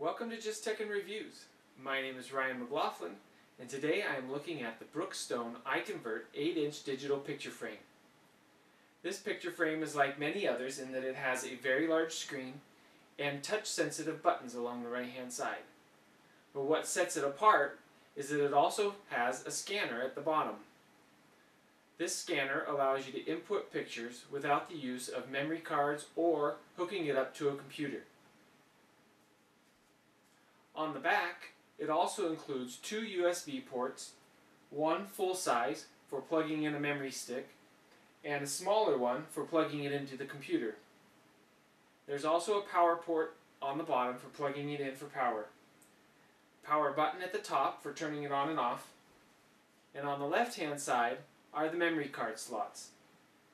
Welcome to Justechn Reviews. My name is Ryan McLaughlin, and today I am looking at the Brookstone iConvert 8-inch digital picture frame. This picture frame is like many others in that it has a very large screen and touch-sensitive buttons along the right-hand side. But what sets it apart is that it also has a scanner at the bottom. This scanner allows you to input pictures without the use of memory cards or hooking it up to a computer. On the back, it also includes two USB ports, one full size for plugging in a memory stick, and a smaller one for plugging it into the computer. There's also a power port on the bottom for plugging it in for power. Power button at the top for turning it on and off. And on the left hand side are the memory card slots.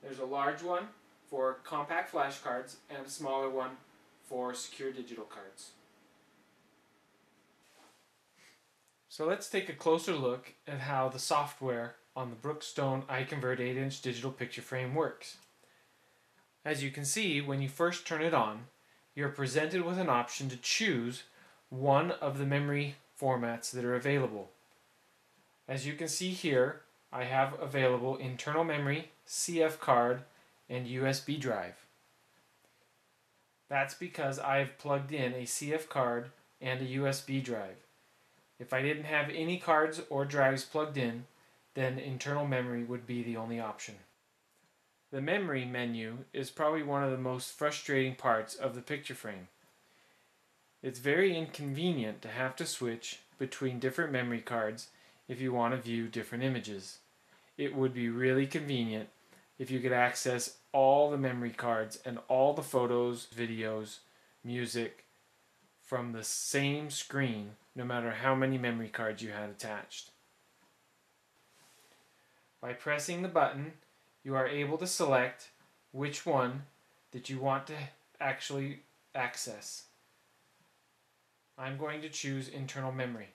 There's a large one for compact flash cards and a smaller one for secure digital cards. So let's take a closer look at how the software on the Brookstone iConvert 8-inch digital picture frame works. As you can see, when you first turn it on, you're presented with an option to choose one of the memory formats that are available. As you can see here, I have available internal memory, CF card, and USB drive. That's because I've plugged in a CF card and a USB drive. If I didn't have any cards or drives plugged in, then internal memory would be the only option. The memory menu is probably one of the most frustrating parts of the picture frame. It's very inconvenient to have to switch between different memory cards if you want to view different images. It would be really convenient if you could access all the memory cards and all the photos, videos, music from the same screen no matter how many memory cards you had attached. By pressing the button, you are able to select which one that you want to actually access. I'm going to choose internal memory.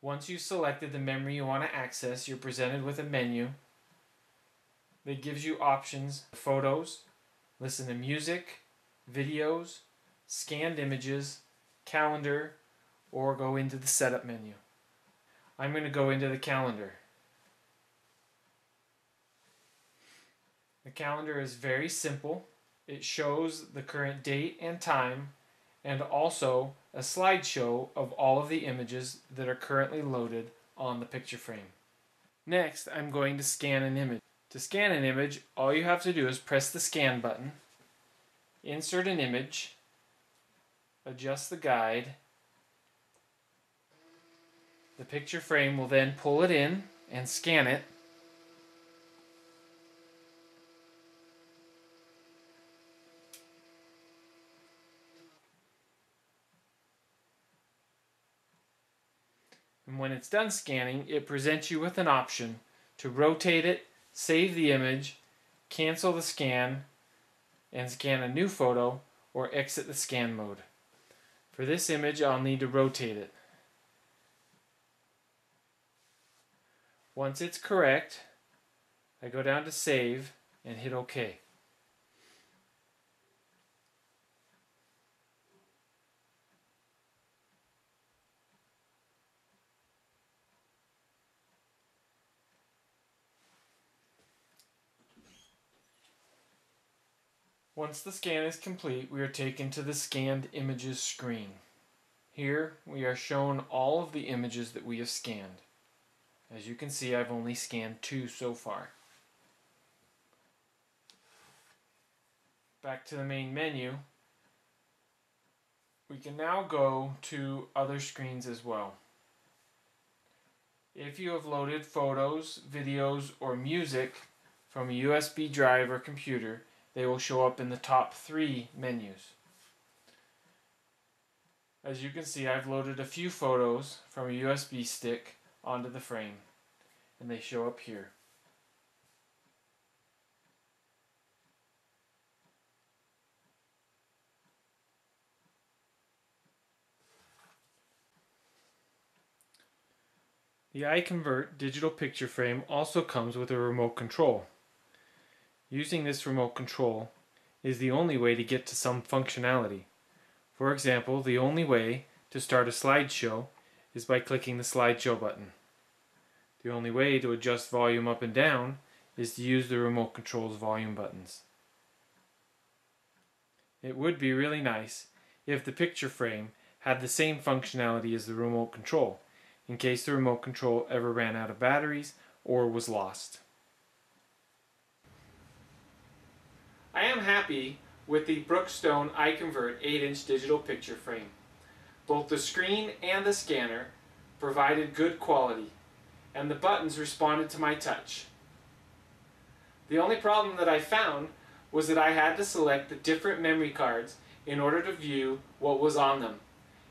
Once you've selected the memory you want to access, you're presented with a menu that gives you options, photos, listen to music, videos, scanned images, calendar, or go into the setup menu. I'm going to go into the calendar. The calendar is very simple. It shows the current date and time and also a slideshow of all of the images that are currently loaded on the picture frame. Next, I'm going to scan an image. To scan an image, all you have to do is press the scan button, insert an image, adjust the guide. The picture frame will then pull it in and scan it. And when it's done scanning, it presents you with an option to rotate it, save the image, cancel the scan, and scan a new photo, or exit the scan mode. For this image, I'll need to rotate it. Once it's correct, I go down to Save and hit OK. Once the scan is complete, we are taken to the scanned images screen. Here, we are shown all of the images that we have scanned. As you can see, I've only scanned two so far. Back to the main menu, we can now go to other screens as well. If you have loaded photos, videos, or music from a USB drive or computer, they will show up in the top three menus. As you can see, I've loaded a few photos from a USB stick onto the frame, and they show up here. The iConvert digital picture frame also comes with a remote control. Using this remote control, is the only way to get to some functionality. For example, the only way to start a slideshow is by clicking the slideshow button. The only way to adjust volume up and down is to use the remote control's volume buttons. It would be really nice if the picture frame had the same functionality as the remote control, in case the remote control ever ran out of batteries or was lost. I am happy with the Brookstone iConvert 8-inch digital picture frame. Both the screen and the scanner provided good quality, and the buttons responded to my touch. The only problem that I found was that I had to select the different memory cards in order to view what was on them.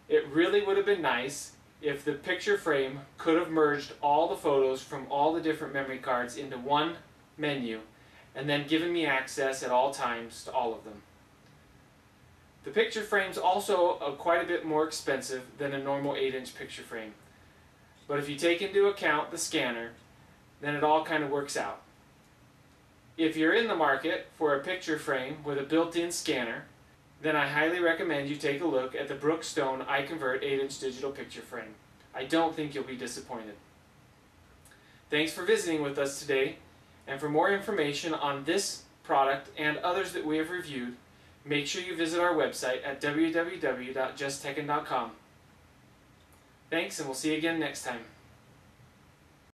It really would have been nice if the picture frame could have merged all the photos from all the different memory cards into one menu and then given me access at all times to all of them. The picture frame's also uh, quite a bit more expensive than a normal 8-inch picture frame. But if you take into account the scanner, then it all kind of works out. If you're in the market for a picture frame with a built-in scanner, then I highly recommend you take a look at the Brookstone iConvert 8-inch digital picture frame. I don't think you'll be disappointed. Thanks for visiting with us today, and for more information on this product and others that we have reviewed, make sure you visit our website at www.justechn.com. Thanks, and we'll see you again next time.